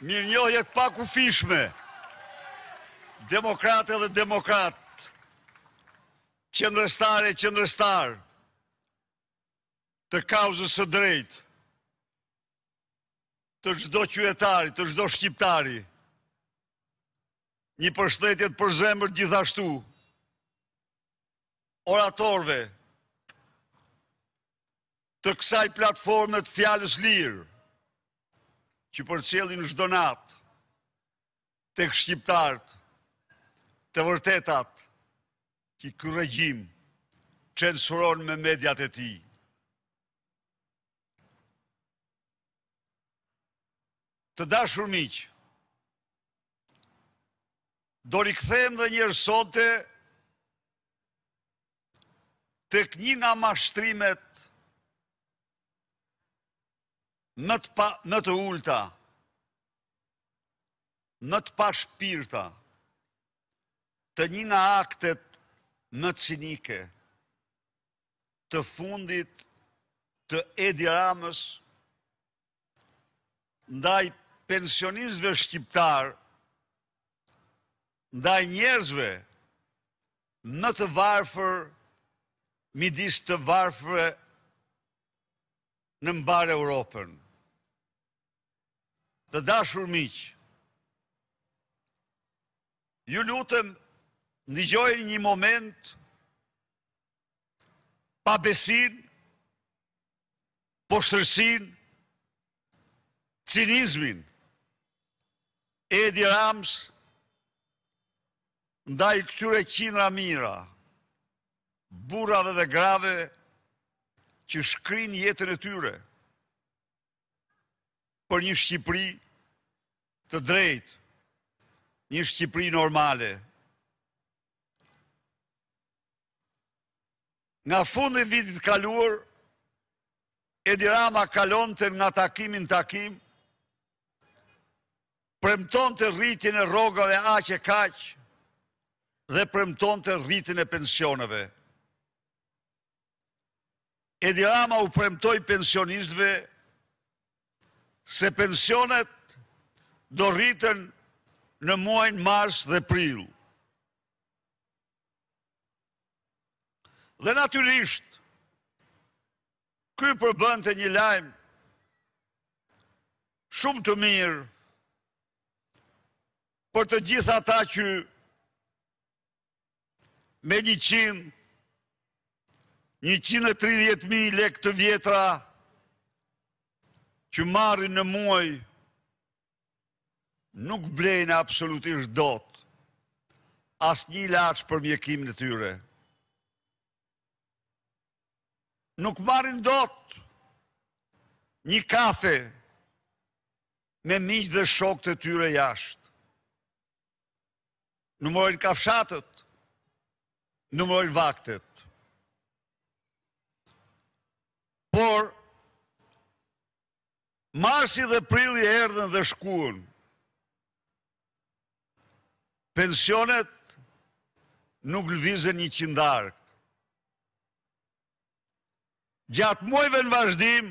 Mirënjohje të pakufishme, demokrate dhe demokratë, qëndrestare e qëndrestarë, të kauzës së drejtë, të çdo qytetari, të çdo shqiptari, një përshëndetje të përzemërt gjithashtu, oratorëve, të kësaj platforme të fjalës së lirë, që përcjellin çdo natë tek shqiptarët të vërtetat që ky regjim censuron me mediat e tij. Të dashur miq, do rikthehemi dhe një herë sonte tek një nga mashtrimet më të ulëta, më të pashpirta, të një nga aktet më cinike, të fundit të Edi Ramës, ndaj pensionistëve shqiptarë, ndaj njerëzve më të varfër midis të varfërve në mbarë Europën. Të dashur miq, ju lutem ndigjojmë një moment pabesinë poshtërsinë, cinizmin e Edi Ramës, ndaj këtyre qindra mijëra burrave dhe grave, që shkrinë jetën e tyre, për një Shqipëri të drejtë, një Shqipëri normale. Nga fundi i vitit të kaluar, Edi Rama kalonte nga takimi në takim, premtonte rritjen e rrogave aq e kaq dhe premtonte rritjen e pensioneve. Edi Rama u premtoi pensionistëve se pensionet do rriteshin në muajin mars dhe prill. Dhe natyrisht, ky përbënte një lajm shumë të mirë për të gjithë ata që me njëqind, njëqind e tridhjetë mijë lekë të vjetra që marrin në muaj nuk blejnë absolutisht dot asnjë ilaç për mjekimin e tyre. Nuk marrin dot një kafe me miqtë dhe shokët e tyre jashtë. Numërojnë kafshatat, numërojnë vaktet. Por, Marsi dhe prilli erdhën dhe shkuan. Pensionet nuk lëvizën një qindarkë. Gjatë muajve në vazhdim,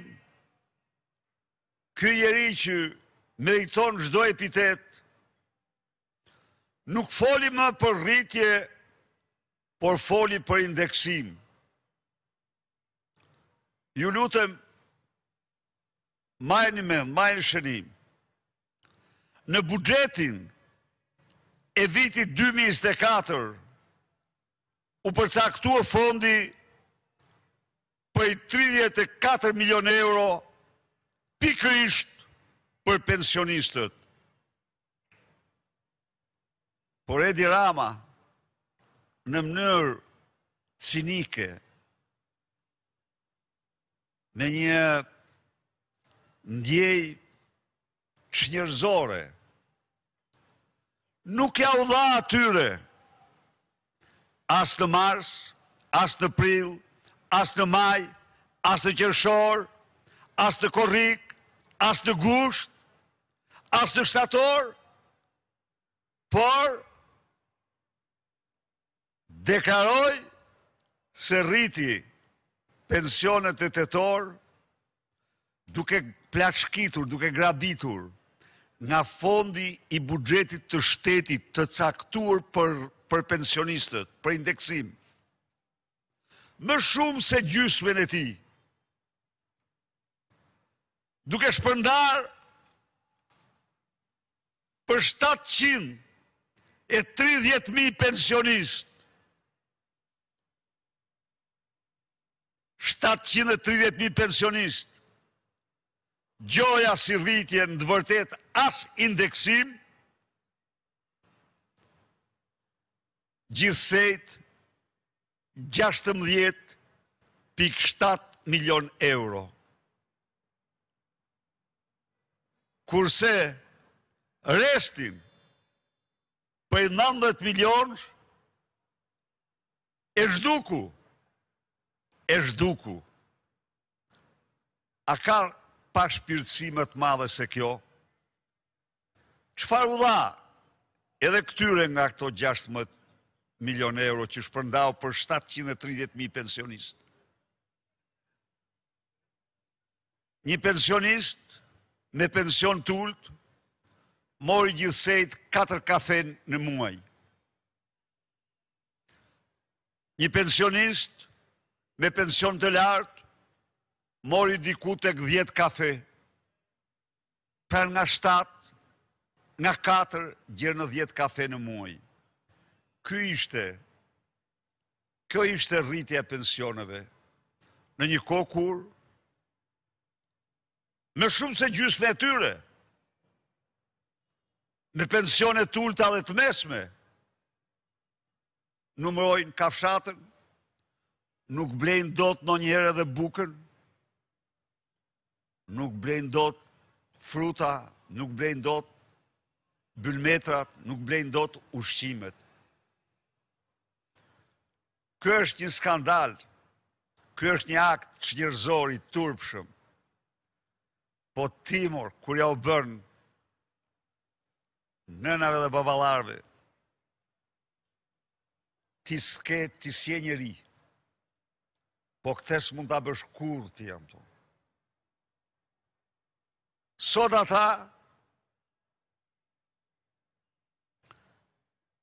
ky njeri që meriton çdo epitet, nuk foli më për rritje, por foli për indeksim. Ju lutem, mbani mend, mbani shënim, në buxhetin e vitit 2024 u përcaktua fondi prej 34 milion euro pikërisht për pensionistët. Por Edi Rama në mënyrë cinike me një ndjenjë çnjerëzore, nuk ua dha atyre as në mars, as në prill, as në maj, as në qershor, as në korrik, as në gusht, as në shtator, por Deklaroi se rriti pensionet në tetor duke plaçkitur, duke grabitur nga fondi i buxhetit të shtetit të caktuar për pensionistët, për indeksim. Më shumë se gjysmën e tij. Duke shpërndarë për shtatëqind e tridhjetë mijë pensionistë. Shtatëqind e tridhjetë mijë pensionistë. Gjoja si rritje në të vërtetë as indeksim, gjithsejt 16.7 milion euro. Kurse restin prej 90 milion e zhduku. E zhduku. A ka pashpirtësi më të madhe se kjo? Çfarë u dha edhe këtyre nga këto 16 milion euro që shpërndau për 730.000 pensionistë? Një pensionist me pension t'ultë mori gjithsejt katër kafe në muaj. Një pensionist me pension të lartë mori diku tek 10 kafe. Pra nga 7, nga 4 gjer në 10 kafe në muaj. Ky ishte Kjo ishte rritja e pensioneve në një kohë kur më shumë se gjysma e tyre me pensione të ulta dhe të mesme numërojnë kafshatën nuk blejnë dot ndonjëherë edhe bukën nuk blejnë dot fruta, nuk blejnë dot bulmetrat, nuk blejnë dot ushqimet. Ky është një skandal, ky është një akt çnjerëzor i turpshëm, po ti mor, kur ja u bën nënave dhe baballarve, ti s'ke, ti s'je njeri, Po këtë s'mund ta bësh kurrë ti, jam të. Sot ata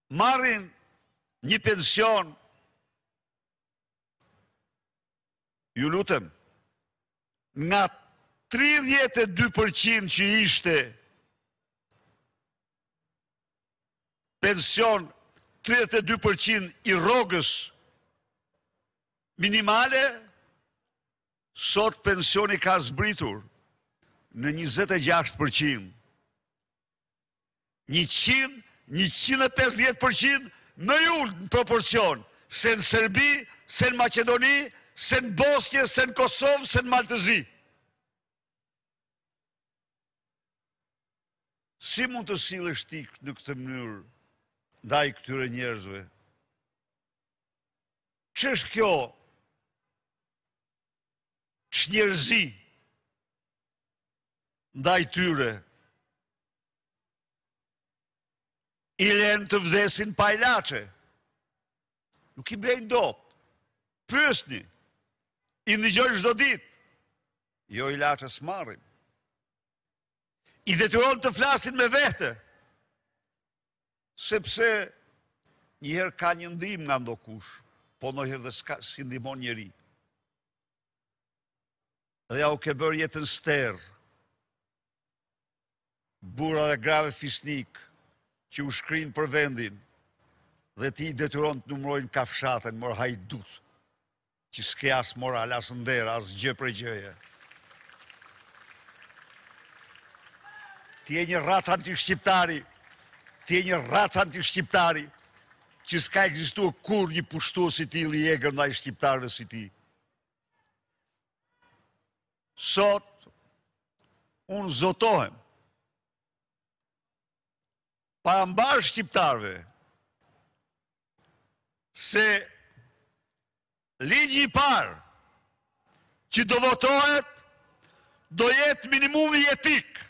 marrin një pension ju lutem nga 32% që ishte pension 32% i rrogës minimale, sot pensioni ka zbritur në 26%. 100, 150% më i ulët në proporcion se në Serbi, se në Maqedoni, se në Bosnje, se në Kosovë, se në Mal të Zi. Si mund të sillesh ti në këtë mënyrë ndaj këtyre njerëzve? Ç'është kjo? Ç'njerëzi ndaj tyre? I lenë të vdesin pa ilaçe. Nuk i blejnë dot. Pyesni. I ndëgjoj çdo ditë. Jo ilaçe s'marrim. I detyron të flasin me vete. Sepse njëherë ka një ndihmë nga ndokush, po njëherë dhe s'i ndihmon njeri. Dhe ua ke bërë jetën sterrë. burra dhe grave fisnikë që u shkrinë për vendin dhe ti i detyron të numrojnë kafshatën, mor hajdut, që s'ke as moral, as nder, as gjë prej gjëje. Ti je një racë anti-shqiptari, ti je një racë anti-shqiptari, që s'ka ekzistu kurrë një pushtues i tillë i egër ndaj shqiptarëve si ti. Sot, unë zotohem, para mbarë shqiptarëve, se ligji i parë që do votohet, do jetë minimumi jetik,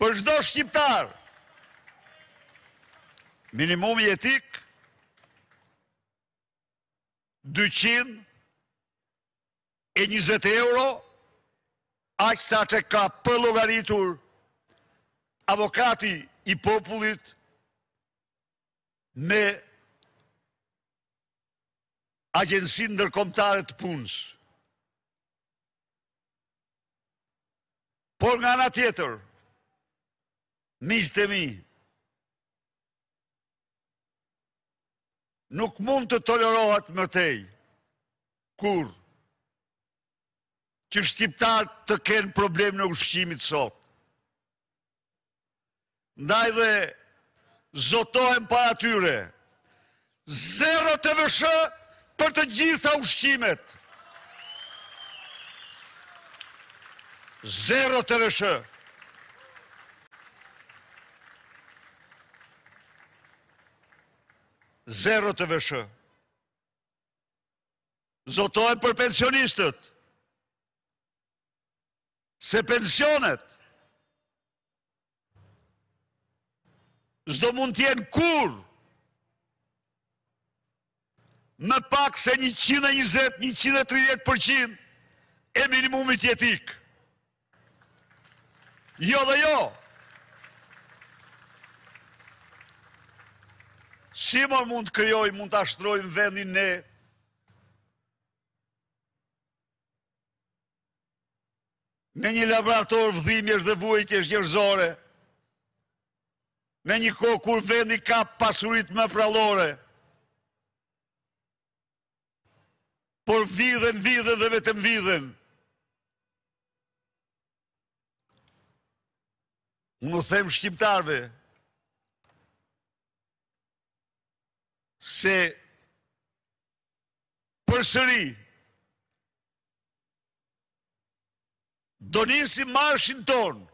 Për çdo shqiptar minimumi jetik 200 e 20 euro aq sa ç'e ka përllogaritur avokati i popullit me Agjencinë Ndërkombëtare të Punës. Por nga ana tjetër, miqtë e mi, nuk mund të tolerohet më tej, kurrë që shqiptarët të kenë problemin e ushqimit sot. Ndaj dhe zotohem para tyre. Zero TVSH për të gjitha ushqimet. Zero TVSH. Zero TVSH. Zotohem për pensionistët. se pensionet s'do mund të jenë kurrë më pak se 120-130% e minimumit jetik. Jo dhe jo. Si mor mund të krijojnë, mund ta shndërrojnë vendin në në një laborator dhimbjesh dhe vuajtjesh njerëzore, në një kohë kur vendi ka pasuritë më përrallore, por vidhen, vidhen dhe vetëm vidhen. Unë u them shqiptarëve, se përsëri do nisim marshin tonë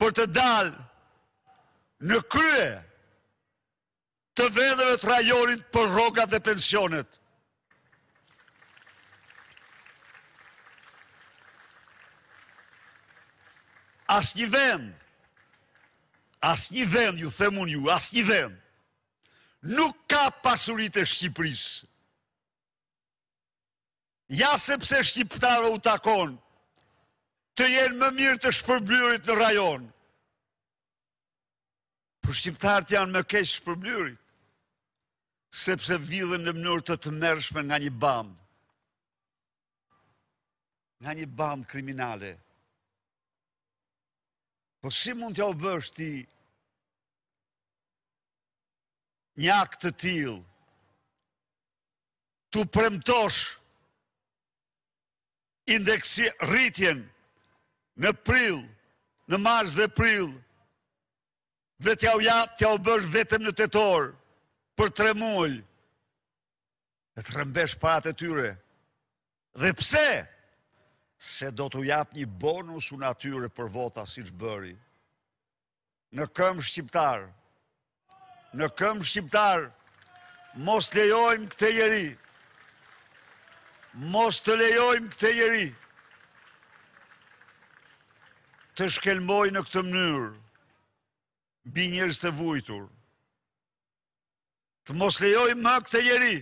për të dalë në krye të vendeve të rajonit për rrogat dhe pensionet. Asnjë vend, asnjë vend, ju them unë ju, asnjë vend, nuk ka pasuritë e Shqipërisë. Ja sepse shqiptarëve u takon të jenë më mirë të shpërblyerit në rajon. Por shqiptarët janë më keqshpërblyerit, sepse vidhen në mënyrë të tmerrshme nga një bandë. Nga një bandë kriminale. Po si mund t'jau bësh ti Një akt të tillë t'u premtosh indeksi rritjen në prill, në mars dhe prill, dhe t'jau japë, t'jau bësh vetëm në tetor, për tre muaj, dhe të rrëmbesh paratë e tyre. Dhe pse? Se do t'u jap një bonus unë atyre për vota siç bëri. në këmbë shqiptarë, në këmbë shqiptarë, mos lejojmë këtë njeri, mos të lejojmë këtë njeri, të shkelmojë në këtë mënyrë, mbi njerëz të vuajtur, të mos lejojmë më këtë njeri,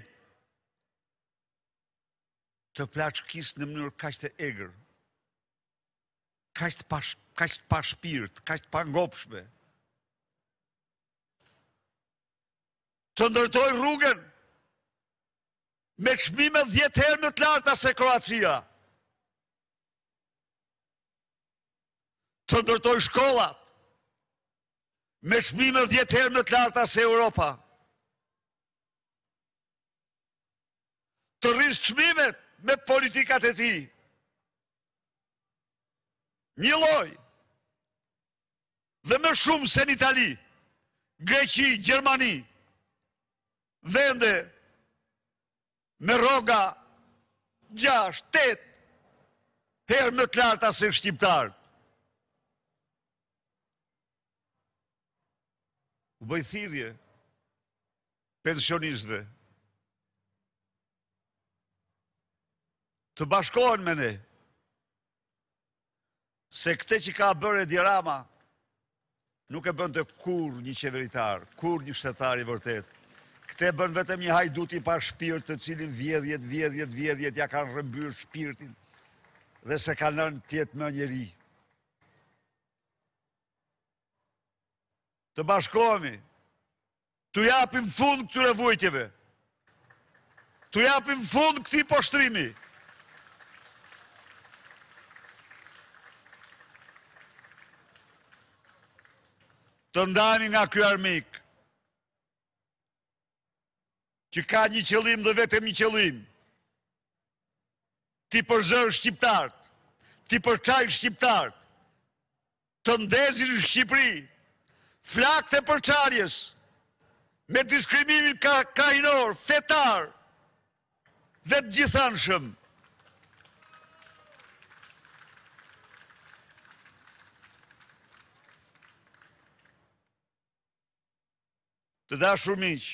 të plaçkisë në mënyrë kaq të egër, kaq të pa kaq të pashpirt, kaq të pangopshme. Të ndërtojë rrugën me çmime 10 herë më të larta se Kroacia. Të ndërtojë shkollat me çmime 10 herë më të larta se Europa. Të rrisë çmimet me politikat e tij. Njëlloj, dhe më shumë se në Itali, Greqi, Gjermani, vende me rroga 6-8 herë më të larta se shqiptarët. U bëj thirrje pensionistëve, të bashkohen me ne, se këtë që ka bërë Edi Rama, nuk e bënte kurrë një qeveritar, kurrë një shtetar i vërtetë. Këtë bën vetëm një hajdut i pashpirt të cilit vjedhjet, vjedhjet, vjedhjet, ia kanë rrëmbyer shpirtin dhe s'e kanë lënë të jetë më njeri. Të bashkohemi, T'u japim fund këtyre vuajtjeve. T'i japim fund këtij poshtrimi. Të ndahemi nga ky armik që ka një qëllim dhe vetëm një qëllim. T'i përzërë shqiptarët, t'i përçajë shqiptarët. të ndezë në Shqipëri flakët e përçarjes me diskrimimin krahinor, fetar dhe të gjithanshëm. Të dashur miq,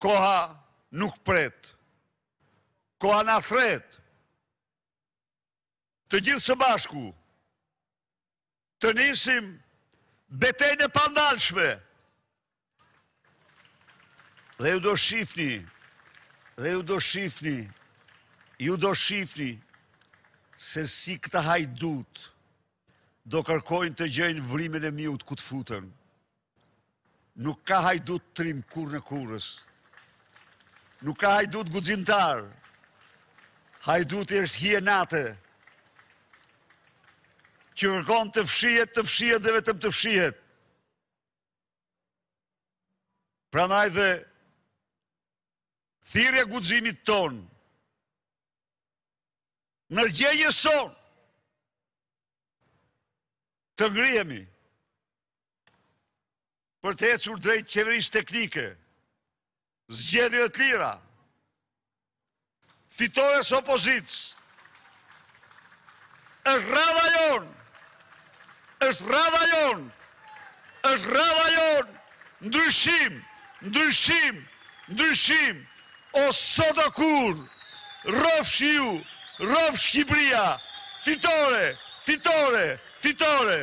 koha nuk pret, koha na thërret, të gjithë së bashku të nisim betejën e pandalshme. Dhe ju do shifni, dhe ju do shifni, ju do shifni se si këta hajdutë do kërkojnë të gjejnë vrimën e miut ku të futen. Nuk ka hajdut trim kurrën e kurrës. Nuk ka hajdut guximtar. Hajduti është hije nate. Që kërkon të fshihet, të fshihet dhe vetëm të fshihet. Prandaj dhe thirrja guximit tonë ndërgjegjes sonë të ngrihemi për të ecur drejt qeverisë teknike, zgjedhjeve të lira, fitores së opozitës, është radha jonë, është radha jonë, është radha jonë, ndryshim, ndryshim, ndryshim, o sot o kurrë, rrofshi ju, rroftë Shqipëria, fitore, fitore, fitore.